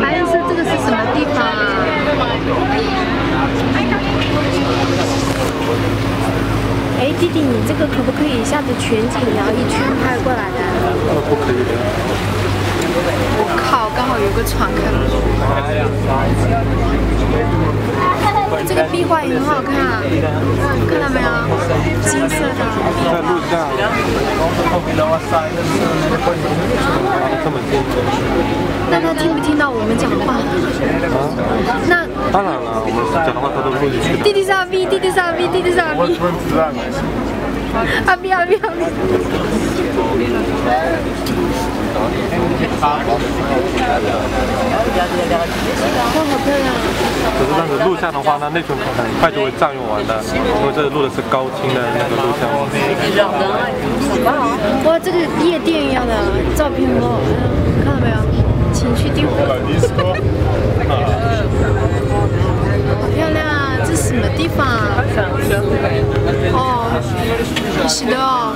白色这个是什么地方啊？哎，弟弟，你这个可不可以一下子全景，然后一圈拍过来的？不可以的。我靠，刚好有个船开过去。这个壁画也很好看啊，看到没有？金色的。在路上。那他听不听到我们讲话？啊？那当然了，我们讲的话他都录进去的。弟弟是阿 B，弟弟是阿 B，弟弟是阿 B。阿 B 阿 B。哇，好漂亮！可是这样子录像的话，那内存很快就会占用完的，因为这录的是高清的那个录像。哇，这个夜店一样的照片很好看，看到没有？是什么地方啊？哦，是的哦。